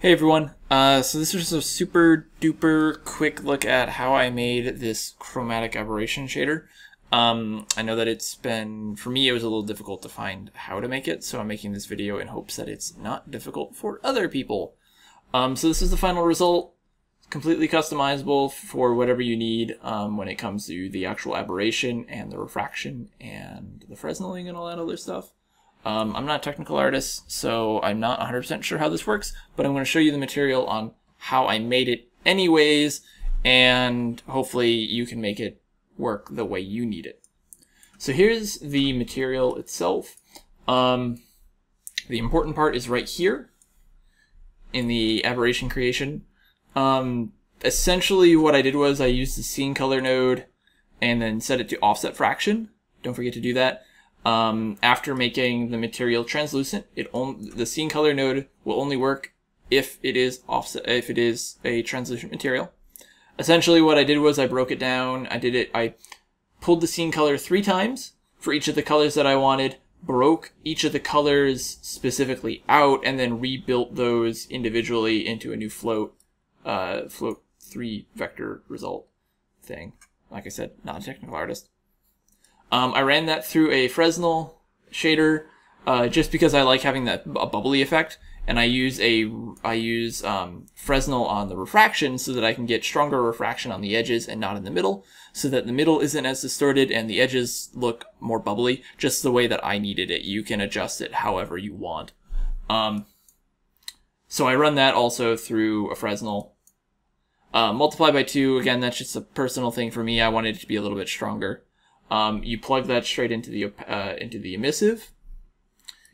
Hey everyone, uh, so this is a super duper quick look at how I made this chromatic aberration shader. Um, I know that it's been, for me it was a little difficult to find how to make it, so I'm making this video in hopes that it's not difficult for other people. Um, so this is the final result, completely customizable for whatever you need um, when it comes to the actual aberration and the refraction and the Fresneling and all that other stuff. Um, I'm not a technical artist, so I'm not 100% sure how this works, but I'm going to show you the material on how I made it anyways, and hopefully you can make it work the way you need it. So here's the material itself. Um, the important part is right here in the aberration creation. Um, essentially what I did was I used the scene color node and then set it to offset fraction. Don't forget to do that. Um, after making the material translucent, it only the scene color node will only work if it is offset if it is a translucent material. Essentially, what I did was I broke it down. I did it. I pulled the scene color three times for each of the colors that I wanted, broke each of the colors specifically out, and then rebuilt those individually into a new float, uh, float three vector result thing. Like I said, not a technical artist. Um, I ran that through a Fresnel shader uh, just because I like having that a bubbly effect, and I use a I use um, Fresnel on the refraction so that I can get stronger refraction on the edges and not in the middle, so that the middle isn't as distorted and the edges look more bubbly, just the way that I needed it. You can adjust it however you want. Um, so I run that also through a Fresnel. Uh, multiply by two, again, that's just a personal thing for me. I wanted it to be a little bit stronger. Um, you plug that straight into the uh, into the emissive.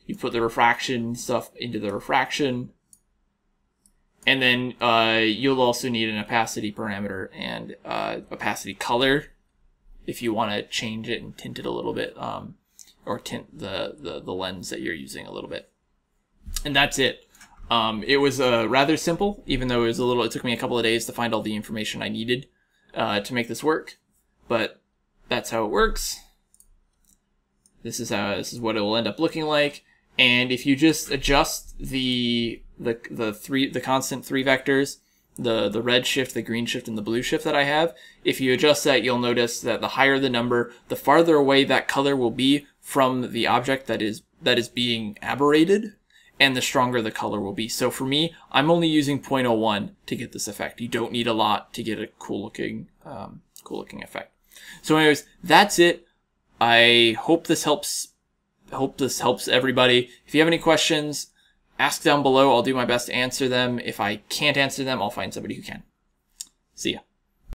You put the refraction stuff into the refraction, and then uh, you'll also need an opacity parameter and uh, opacity color if you want to change it and tint it a little bit, um, or tint the, the the lens that you're using a little bit. And that's it. Um, it was uh, rather simple, even though it was a little. It took me a couple of days to find all the information I needed uh, to make this work, but that's how it works. This is how this is what it will end up looking like. And if you just adjust the the the three the constant three vectors, the the red shift, the green shift, and the blue shift that I have, if you adjust that, you'll notice that the higher the number, the farther away that color will be from the object that is that is being aberrated, and the stronger the color will be. So for me, I'm only using 0.01 to get this effect. You don't need a lot to get a cool looking um, cool looking effect. So anyways, that's it. I hope this helps. Hope this helps everybody. If you have any questions, ask down below. I'll do my best to answer them. If I can't answer them, I'll find somebody who can. See ya.